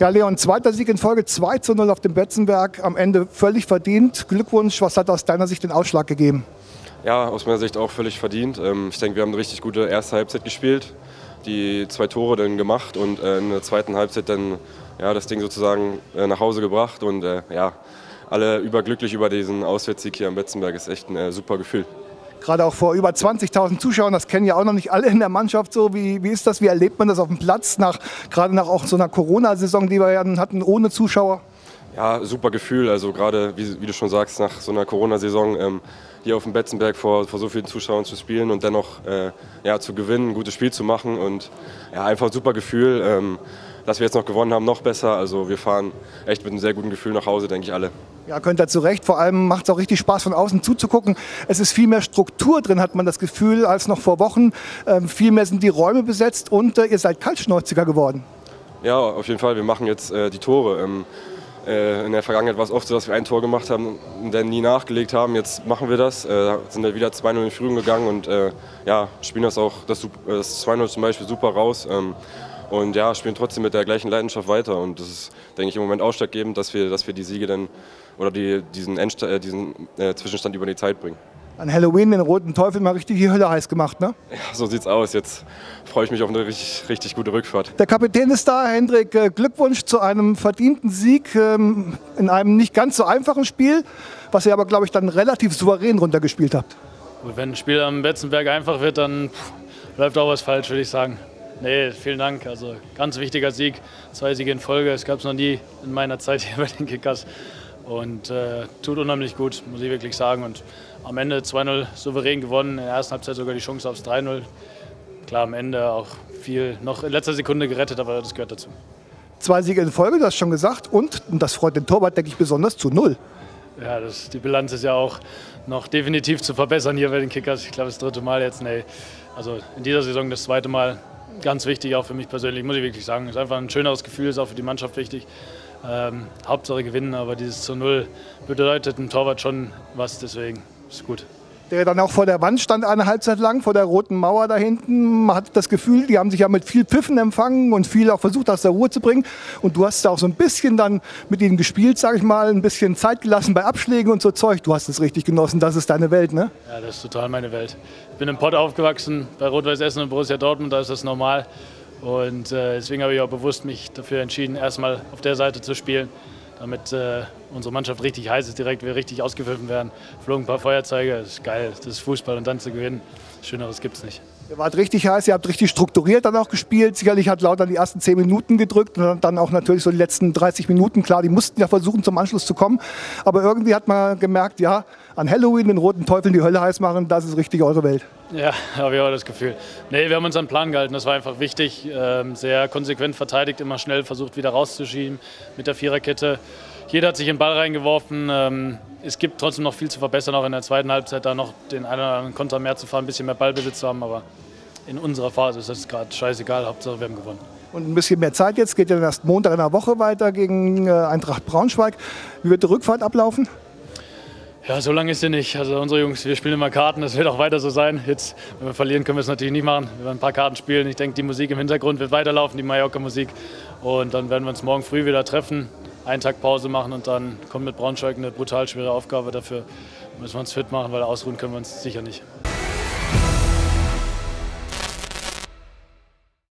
Ja, Leon, zweiter Sieg in Folge 2 zu 0 auf dem Betzenberg. Am Ende völlig verdient. Glückwunsch. Was hat aus deiner Sicht den Ausschlag gegeben? Ja, aus meiner Sicht auch völlig verdient. Ähm, ich denke, wir haben eine richtig gute erste Halbzeit gespielt. Die zwei Tore dann gemacht und äh, in der zweiten Halbzeit dann ja, das Ding sozusagen äh, nach Hause gebracht. Und äh, ja, alle überglücklich über diesen Auswärtssieg hier am Betzenberg. Ist echt ein super Gefühl gerade auch vor über 20.000 Zuschauern. Das kennen ja auch noch nicht alle in der Mannschaft so. Wie, wie ist das? Wie erlebt man das auf dem Platz, nach, gerade nach auch so einer Corona-Saison, die wir ja hatten, ohne Zuschauer? Ja, super Gefühl. Also gerade, wie, wie du schon sagst, nach so einer Corona-Saison ähm, hier auf dem Betzenberg vor, vor so vielen Zuschauern zu spielen und dennoch äh, ja, zu gewinnen, ein gutes Spiel zu machen und ja, einfach ein super Gefühl. Ähm, dass wir jetzt noch gewonnen haben, noch besser. Also wir fahren echt mit einem sehr guten Gefühl nach Hause, denke ich alle. Ja, könnt ihr zu Recht. Vor allem macht es auch richtig Spaß, von außen zuzugucken. Es ist viel mehr Struktur drin, hat man das Gefühl, als noch vor Wochen. Ähm, viel mehr sind die Räume besetzt und äh, ihr seid kaltschnäuziger geworden. Ja, auf jeden Fall. Wir machen jetzt äh, die Tore. Ähm, äh, in der Vergangenheit war es oft so, dass wir ein Tor gemacht haben und dann nie nachgelegt haben. Jetzt machen wir das. Äh, sind wir wieder 2-0 in Führung gegangen und äh, ja, spielen das auch, das, das 2-0 zum Beispiel super raus. Ähm, und ja, spielen trotzdem mit der gleichen Leidenschaft weiter. Und das ist, denke ich, im Moment ausschlaggebend, dass wir, dass wir die Siege dann oder die, diesen, Endsta äh, diesen äh, Zwischenstand über die Zeit bringen. An Halloween den Roten Teufel mal richtig die Hölle heiß gemacht, ne? Ja, so sieht's aus. Jetzt freue ich mich auf eine richtig, richtig gute Rückfahrt. Der Kapitän ist da, Hendrik. Äh, Glückwunsch zu einem verdienten Sieg ähm, in einem nicht ganz so einfachen Spiel, was ihr aber, glaube ich, dann relativ souverän runtergespielt habt. Wenn ein Spiel am Betzenberg einfach wird, dann läuft auch was falsch, würde ich sagen. Nee, vielen Dank. Also ganz wichtiger Sieg, zwei Siege in Folge. Es gab es noch nie in meiner Zeit hier bei den Kickers. Und äh, tut unheimlich gut, muss ich wirklich sagen. Und am Ende 2-0 souverän gewonnen, in der ersten Halbzeit sogar die Chance aufs 3-0. Klar, am Ende auch viel noch in letzter Sekunde gerettet, aber das gehört dazu. Zwei Siege in Folge, du hast schon gesagt. Und, und das freut den Torwart, denke ich, besonders zu null. Ja, das, die Bilanz ist ja auch noch definitiv zu verbessern hier bei den Kickers. Ich glaube, das dritte Mal jetzt. Nee. Also in dieser Saison das zweite Mal ganz wichtig, auch für mich persönlich, muss ich wirklich sagen. Es ist einfach ein schöneres Gefühl, ist auch für die Mannschaft wichtig. Ähm, Hauptsache gewinnen, aber dieses zu Null bedeutet ein Torwart schon was, deswegen ist gut der dann auch vor der Wand stand eine Halbzeit lang, vor der roten Mauer da hinten. Man hat das Gefühl, die haben sich ja mit viel Pfiffen empfangen und viel auch versucht, aus der Ruhe zu bringen. Und du hast da auch so ein bisschen dann mit ihnen gespielt, sag ich mal, ein bisschen Zeit gelassen bei Abschlägen und so Zeug. Du hast es richtig genossen, das ist deine Welt, ne? Ja, das ist total meine Welt. Ich bin im Pott aufgewachsen, bei Rot-Weiß Essen und Borussia Dortmund, da ist das normal. Und äh, deswegen habe ich auch bewusst mich dafür entschieden, erstmal auf der Seite zu spielen damit äh, unsere Mannschaft richtig heiß ist, direkt wir richtig ausgepfiffen werden. Flogen ein paar Feuerzeuge, das ist geil, das ist Fußball und dann zu gewinnen. Schöneres gibt es nicht. Ihr wart richtig heiß, ihr habt richtig strukturiert dann auch gespielt. Sicherlich hat Lauter die ersten zehn Minuten gedrückt und dann auch natürlich so die letzten 30 Minuten. Klar, die mussten ja versuchen, zum Anschluss zu kommen. Aber irgendwie hat man gemerkt, ja, an Halloween den roten Teufeln die Hölle heiß machen, das ist richtig eure Welt. Ja, habe ich auch das Gefühl. Nee, wir haben uns an Plan gehalten, das war einfach wichtig. Ähm, sehr konsequent verteidigt, immer schnell versucht, wieder rauszuschieben mit der Viererkette. Jeder hat sich in den Ball reingeworfen. Ähm, es gibt trotzdem noch viel zu verbessern, auch in der zweiten Halbzeit da noch den einen oder anderen Konter mehr zu fahren, ein bisschen mehr Ballbesitz zu haben. Aber in unserer Phase ist das gerade scheißegal, Hauptsache wir haben gewonnen. Und ein bisschen mehr Zeit jetzt, geht ja erst Montag in der Woche weiter gegen äh, Eintracht Braunschweig. Wie wird die Rückfahrt ablaufen? Ja, so lange ist sie nicht. Also unsere Jungs, wir spielen immer Karten, das wird auch weiter so sein. Jetzt, wenn wir verlieren, können wir es natürlich nicht machen. Wir werden ein paar Karten spielen. Ich denke, die Musik im Hintergrund wird weiterlaufen, die Mallorca-Musik. Und dann werden wir uns morgen früh wieder treffen einen Tag Pause machen und dann kommt mit Braunschweig eine brutal schwere Aufgabe. Dafür müssen wir uns fit machen, weil ausruhen können wir uns sicher nicht.